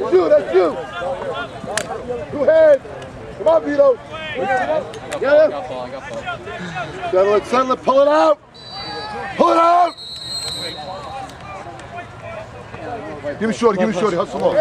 That's you, that's you. Two hands. Come on, Vito. Get him. Settle it, settle it, pull it out. Pull it out. Give me shorty, give me shorty, hustle on.